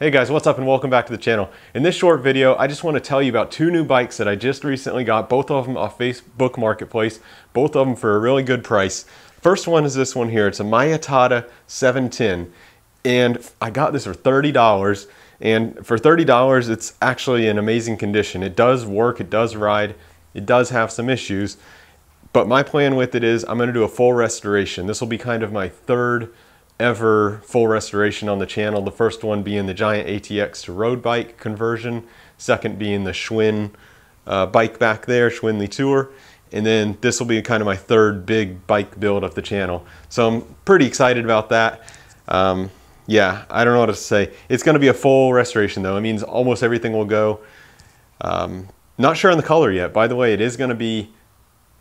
Hey guys, what's up and welcome back to the channel. In this short video, I just want to tell you about two new bikes that I just recently got, both of them off Facebook Marketplace, both of them for a really good price. First one is this one here. It's a Miyata 710 and I got this for $30 and for $30 it's actually in amazing condition. It does work, it does ride, it does have some issues, but my plan with it is I'm going to do a full restoration. This will be kind of my third ever full restoration on the channel. The first one being the Giant ATX to road bike conversion, second being the Schwinn uh, bike back there, Schwinn Le Tour, and then this will be kind of my third big bike build of the channel. So I'm pretty excited about that. Um, yeah, I don't know what to say. It's going to be a full restoration though. It means almost everything will go. Um, not sure on the color yet. By the way, it is going to be,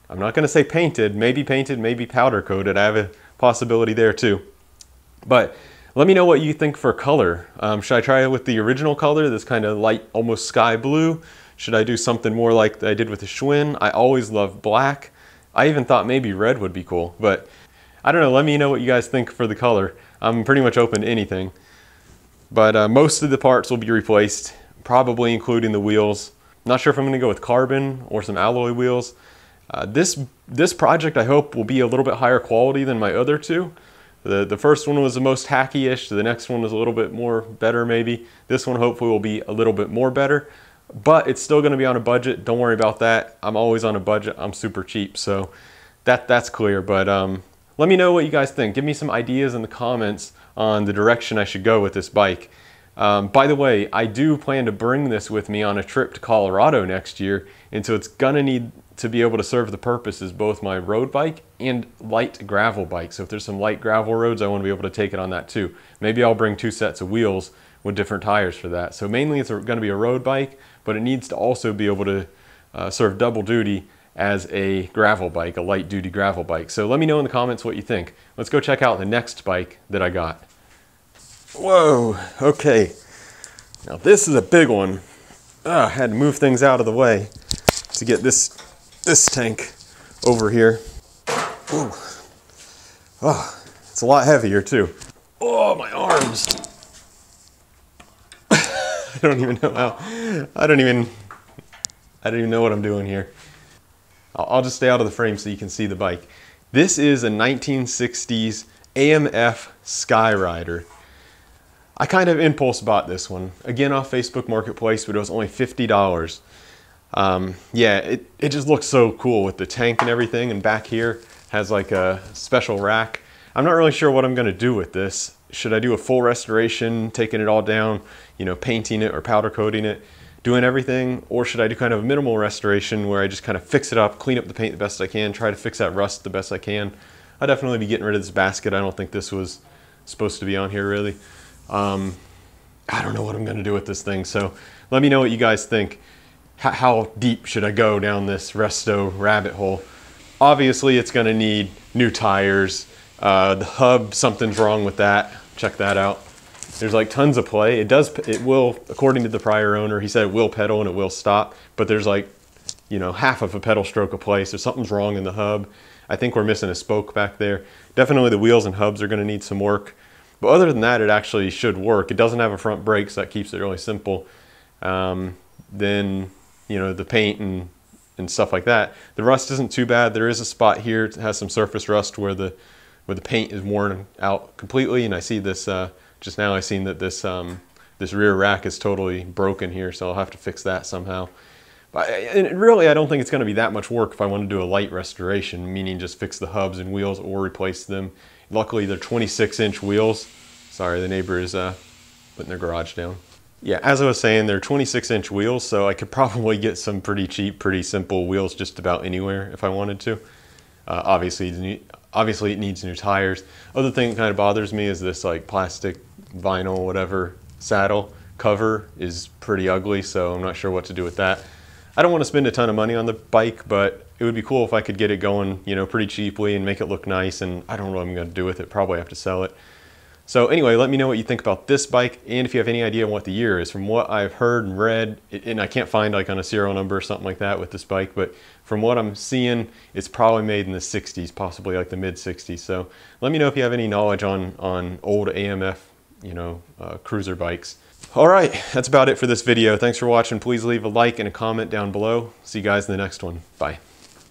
I'm not going to say painted, maybe painted, maybe powder coated. I have a possibility there too. But let me know what you think for color. Um, should I try it with the original color, this kind of light, almost sky blue? Should I do something more like I did with the Schwinn? I always love black. I even thought maybe red would be cool, but I don't know. Let me know what you guys think for the color. I'm pretty much open to anything. But uh, most of the parts will be replaced, probably including the wheels. Not sure if I'm going to go with carbon or some alloy wheels. Uh, this, this project I hope will be a little bit higher quality than my other two. The, the first one was the most hacky-ish. The next one was a little bit more better maybe. This one hopefully will be a little bit more better, but it's still gonna be on a budget. Don't worry about that. I'm always on a budget. I'm super cheap, so that, that's clear. But um, let me know what you guys think. Give me some ideas in the comments on the direction I should go with this bike. Um, by the way, I do plan to bring this with me on a trip to Colorado next year, and so it's gonna need to be able to serve the purpose as both my road bike and light gravel bike. So if there's some light gravel roads, I want to be able to take it on that too. Maybe I'll bring two sets of wheels with different tires for that. So mainly it's going to be a road bike, but it needs to also be able to uh, serve double duty as a gravel bike, a light duty gravel bike. So let me know in the comments what you think. Let's go check out the next bike that I got. Whoa, okay. Now this is a big one. Ah, I had to move things out of the way to get this this tank over here. Ooh. Oh, it's a lot heavier too. Oh, my arms. I don't even know how, I don't even, I don't even know what I'm doing here. I'll, I'll just stay out of the frame so you can see the bike. This is a 1960s AMF Skyrider. I kind of impulse bought this one. Again off Facebook Marketplace, but it was only $50. Um, yeah, it, it just looks so cool with the tank and everything. And back here has like a special rack. I'm not really sure what I'm going to do with this. Should I do a full restoration, taking it all down, you know, painting it or powder coating it, doing everything? Or should I do kind of a minimal restoration where I just kind of fix it up, clean up the paint the best I can, try to fix that rust the best I can? I'd definitely be getting rid of this basket. I don't think this was supposed to be on here really. Um, I don't know what I'm going to do with this thing. So let me know what you guys think how deep should I go down this resto rabbit hole? Obviously, it's going to need new tires. Uh, the hub, something's wrong with that. Check that out. There's like tons of play. It does, it will, according to the prior owner, he said it will pedal and it will stop, but there's like, you know, half of a pedal stroke of play, so something's wrong in the hub. I think we're missing a spoke back there. Definitely the wheels and hubs are going to need some work. But other than that, it actually should work. It doesn't have a front brake, so that keeps it really simple. Um, then you know, the paint and, and stuff like that. The rust isn't too bad. There is a spot here that has some surface rust where the where the paint is worn out completely. And I see this uh, just now. I seen that this um, this rear rack is totally broken here, so I'll have to fix that somehow. But and really, I don't think it's going to be that much work if I want to do a light restoration, meaning just fix the hubs and wheels or replace them. Luckily, they're 26 inch wheels. Sorry, the neighbor is uh, putting their garage down. Yeah, as I was saying, they're 26 inch wheels, so I could probably get some pretty cheap, pretty simple wheels just about anywhere if I wanted to. Uh, obviously, obviously it needs new tires. Other thing that kind of bothers me is this like plastic, vinyl, whatever saddle cover is pretty ugly, so I'm not sure what to do with that. I don't want to spend a ton of money on the bike, but it would be cool if I could get it going, you know, pretty cheaply and make it look nice. And I don't know what I'm going to do with it. Probably have to sell it. So anyway, let me know what you think about this bike and if you have any idea what the year is. From what I've heard and read, and I can't find like on a serial number or something like that with this bike, but from what I'm seeing, it's probably made in the 60s, possibly like the mid 60s. So let me know if you have any knowledge on, on old AMF, you know, uh, cruiser bikes. All right, that's about it for this video. Thanks for watching. Please leave a like and a comment down below. See you guys in the next one. Bye.